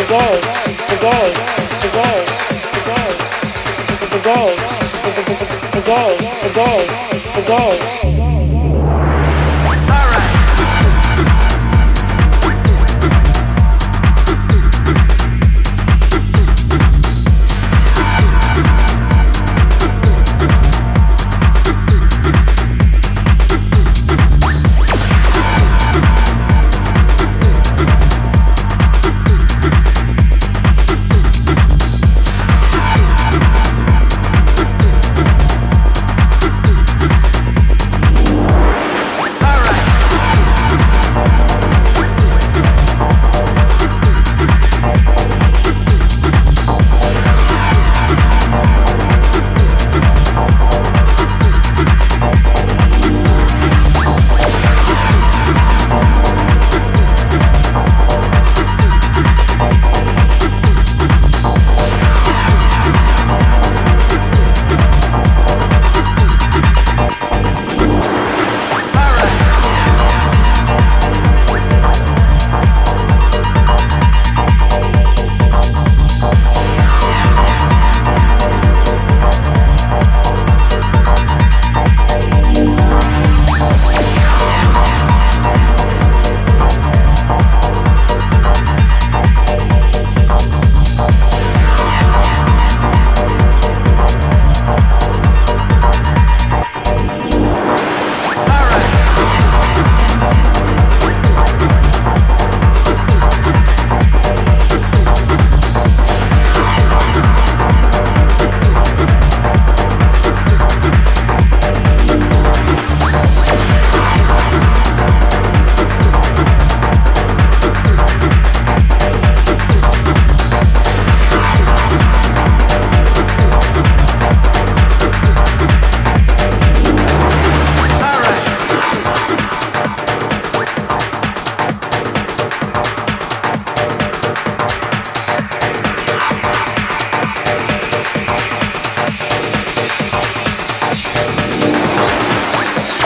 today, today, today, today, today, today.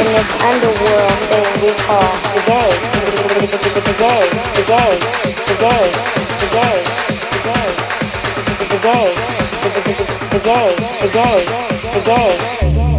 in this underworld thing we call the gay, the gay, the gay, the gay, the gay, the gay, the gay, the gay, the gay, the gay, the gay.